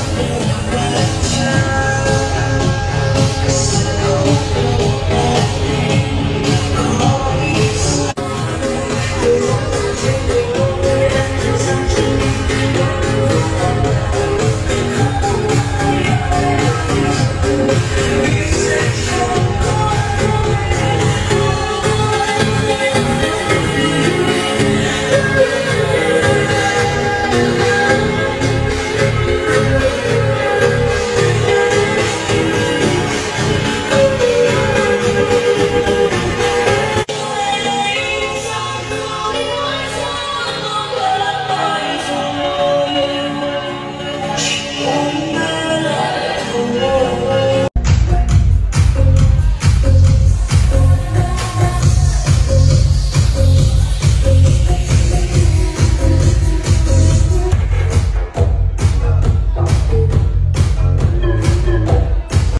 Yeah.